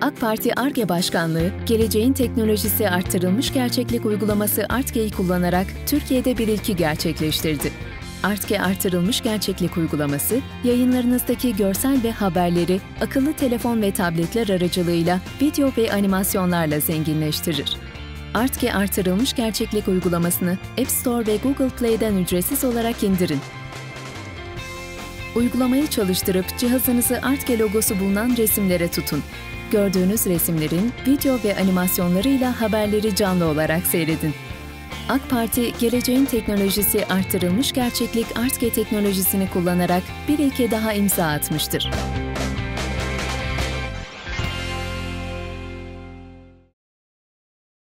AK Parti ARGE Başkanlığı, geleceğin teknolojisi artırılmış gerçeklik uygulaması ARTGE'yi kullanarak Türkiye'de bir ilki gerçekleştirdi. ARTGE artırılmış gerçeklik uygulaması, yayınlarınızdaki görsel ve haberleri akıllı telefon ve tabletler aracılığıyla video ve animasyonlarla zenginleştirir. ARTGE artırılmış gerçeklik uygulamasını App Store ve Google Play'den ücretsiz olarak indirin. Uygulamayı çalıştırıp cihazınızı ARTGE logosu bulunan resimlere tutun. Gördüğünüz resimlerin video ve animasyonlarıyla haberleri canlı olarak seyredin. AK Parti, geleceğin teknolojisi artırılmış gerçeklik ARTGE teknolojisini kullanarak bir ilke daha imza atmıştır.